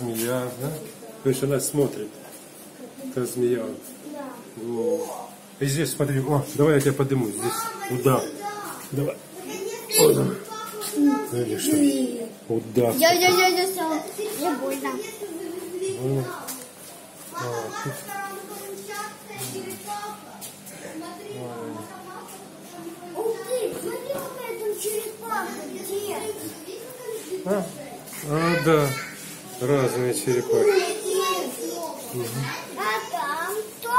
Вот змея, да? То есть она смотрит. Это змея. Во. И здесь смотри, о, давай я тебя подниму. Здесь удав. Давай. О, да. Видишь? Удав. Я, я, я, я, я, мне больно. Тут? А, а, да, разные черепахи. А там кто?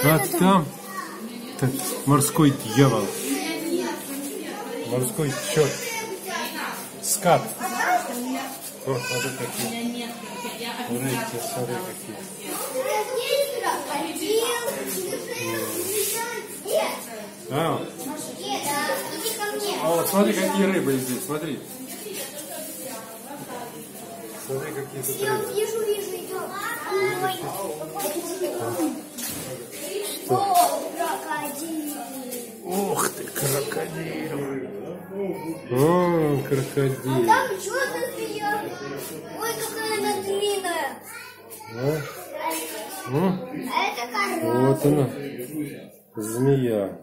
Кто А это там т- морской дьявол, морской черт, скат. О, вот это какие. Рыбки, смотри какие. А, мне. а вот смотри, какие рыбы здесь, смотри. Смотри, какие тут Я рыбы. вижу, вижу, идет. Ой, О, крокодил. Ух ты, крокодил. О, крокодил. Там что за змея? Ой, какая она длинная. А? Ну, А это корова. вот она, змея.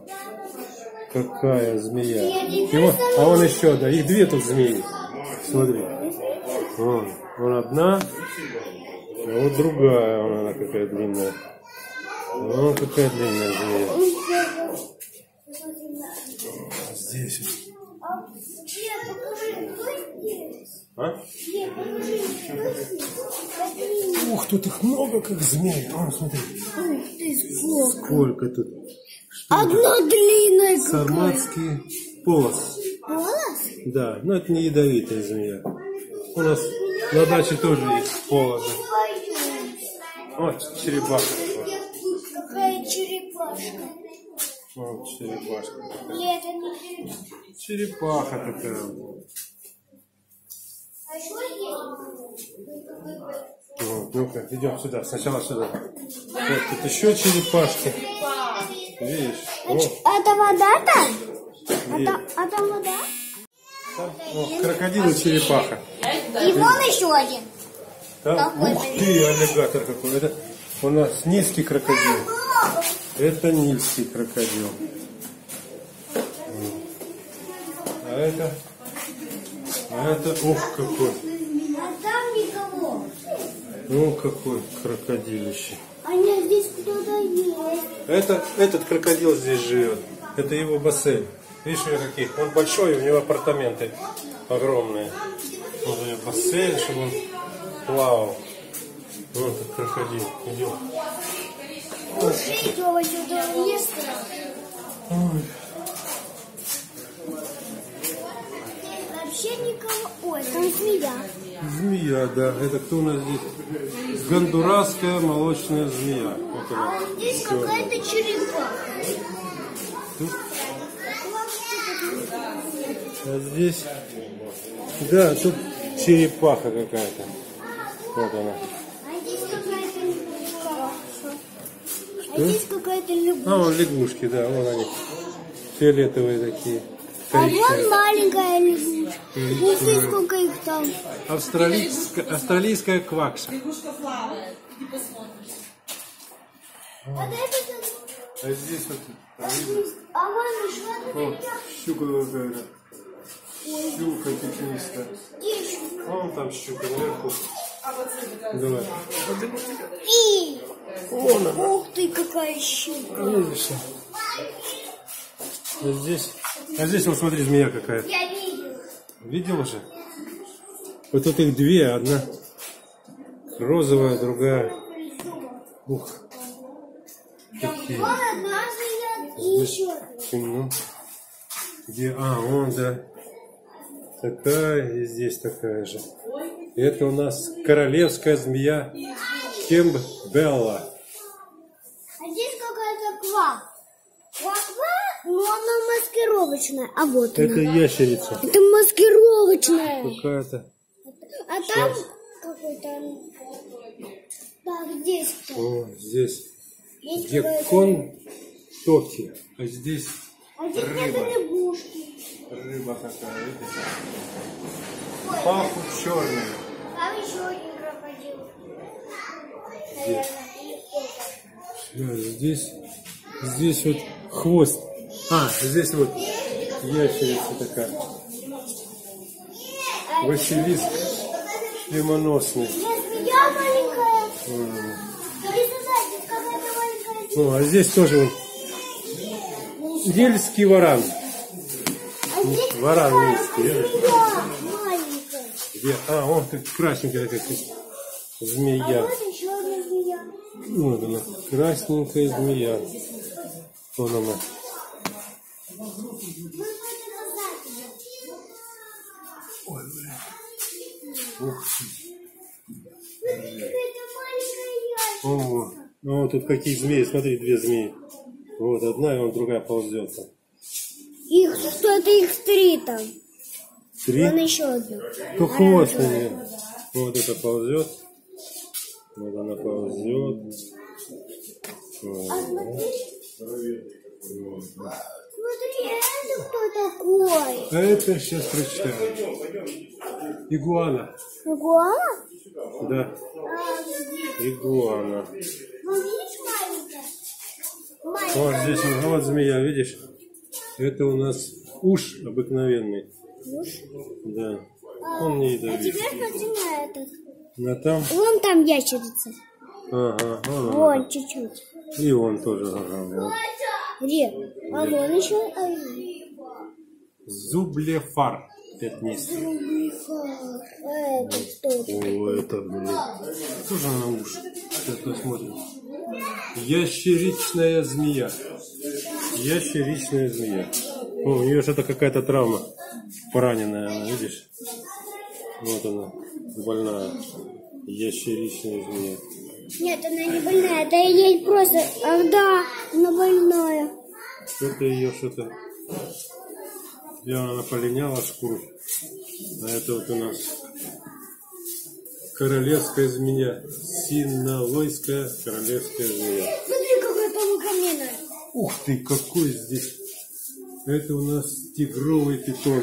Какая змея. И вот, а вон еще, да, их две тут змеи. Смотри. Вон, вон одна, а вот другая, вон она какая длинная. Вон какая длинная змея. Здесь. вот. А? А? Смотри. Ух, тут их много, как змей. Вон, смотри. Ух ты, сколько. Сколько тут. Одна длинная какая. Сарматский полос. Волос? Да, но это не ядовитая змея. У нас на даче тоже есть полозы. Вот черепаха. Какая черепашка. Вот черепашка. Нет, это не черепашка. Черепаха такая. А еще есть? Вот, ну-ка, идем сюда. Сначала сюда. Вот тут еще черепашки. Видишь? Вот, Это вода там? А там, а там вода? Там, вот, крокодил и черепаха. И вон еще один. Какой ух ты, аллигатор какой. Это у нас низкий крокодил. Это низкий крокодил. А это... А это... Ух, какой. А там никого. Ну, какой крокодилище. А нет, здесь кто-то есть. Это, этот крокодил здесь живет. Это его бассейн. Видишь, у него какие? Он большой, у него апартаменты огромные. Бассейн, чтобы он плавал. Вот. Идем. Его сюда не страшно. Ой. Вообще никого. Ой, там змея. Змея, да. Это кто у нас здесь? Гондурасская молочная змея. Вот А она. здесь какая-то черепаха. А здесь... Да, тут черепаха какая-то. Вот она. А здесь какая-то лягушка. А здесь какая-то лягушка. А, вон лягушки, да, вон они. Фиолетовые такие. А вон маленькая лягушка. Ты, сколько их там. Австралийская, австралийская квакша. А это А здесь вот, видно, А вон еще одна. щука какая-то. Щука пятнистая. Вон там щука наверху. Давай. И. Вон она. Ух ты, какая щука. Видишь? А здесь, а здесь вот смотри, змея какая. Я видел. Видел уже? Вот тут их две, одна розовая, другая. Ух. Какие. Вон одна змея и еще. Где? А, вон, да. Такая и здесь такая же. Это у нас королевская змея Кембелла. А здесь какая-то ква. Ква-ква, но она маскировочная. А вот Это она. ящерица Это маскировочная. какая-то. А там какой-то... Так, здесь? О, здесь какая-то- геккон токи. А здесь А здесь рыба. какие-то лягушки. Рыба такая. видишь? Ой, папаху черную. Там еще один крокодил. Наверное. Да, здесь, здесь вот хвост. А, здесь вот ящерица такая. Василиск шлемоносный. Маленькая. Ну, а здесь тоже вот гельский варан. А змея маленькая. Где? А, вон тут красненькая такая А змея. вот еще одна змея. Вот она, красненькая змея. Вон она. Ой, бля. Ух ты. О, ну вот тут какие змеи, смотри, две змеи. Вот одна, и вон другая ползет. Их что-то их три там. Три. Вон еще одна. То хвост у нее. Вот это ползет. Вот она ползет. Смотри, это кто такой? А это сейчас прочитаю. Игуана. Игуана? Да, А, игуана. Ну. Вот здесь вот змея, видишь? Это у нас уж обыкновенный. Уж. Да. Он не А теперь смотри на этот. На там. Вон там ящерица. Ага, вон. Вон чуть-чуть. И он тоже. Ага, вот. Где? А вон еще один. Зублефар пятнистый. Это кто? О, это, блин. Тоже на уши. Сейчас посмотрим. Ящеричная змея. Ящеричная змея. О, у нее что-то какая-то травма. Пораненная она, видишь? Вот она, больная. Ящеричная змея. Нет, она не больная. Это ей просто... Ах, да, она больная. Что-то ее что-то... Явно она полиняла шкуру. А это вот у нас королевская змея. Синолойская королевская змея. Ух ты, какой здесь! Это у нас тигровый питон.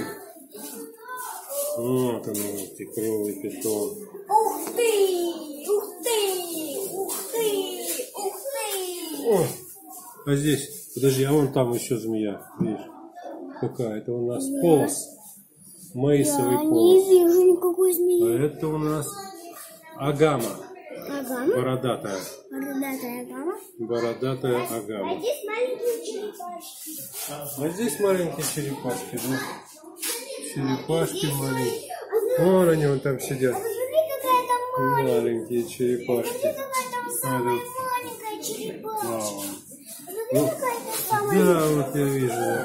Вот он, тигровый питон. Ух ты! Ух ты! Ух ты! Ух ты! О, а здесь, подожди, а вон там еще змея, видишь? Какая? Это у нас полос. Маисовый Я не полос. вижу никакой А змеи. это у нас агама. Агама? Бородатая. Бородатая агама? Бородатая А агама. здесь маленькие черепашки. А здесь маленькие черепашки, да? Черепашки маленькие. Вон они вон там сидят. Маленькая. Маленькие черепашки. Маленькая черепашка. Смотри, какая там самая... Да, вот я вижу. да.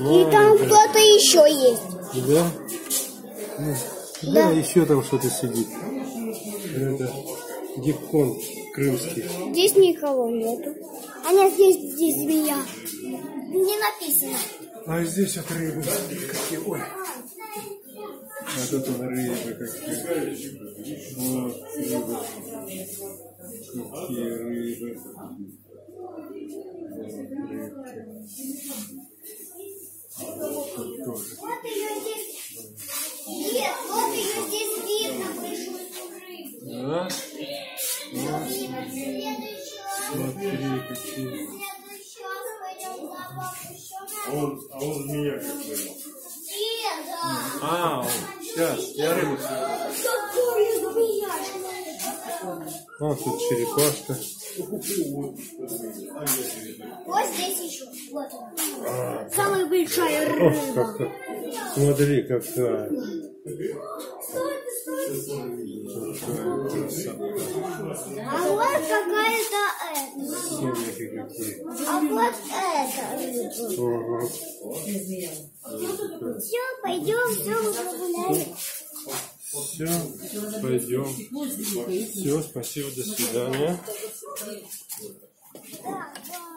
И там Маленькая. кто-то еще есть. Да? Ну, Да, еще там что-то сидит. Это геккон крымский. Здесь никого нету. А нет, здесь, здесь змея. Не написано. А здесь вот рыбы. Какие, ой. А тут он рыбы какие. Вот рыбы. Какие рыбы. Вот рыбки. Тут тоже. Вот, Следующего. смотри, какие. А он, а он змея. Нет, да. А, сейчас, я рыбу? Вот тут черепашка. Вот здесь еще. Вот она. Самая большая Ох, рыба. как-то. Смотри, какая. Какая красота. Какая-то какие. А вот рыба. Ага. Все, пойдем, все. Все, пойдем. Все, спасибо, до свидания. Да.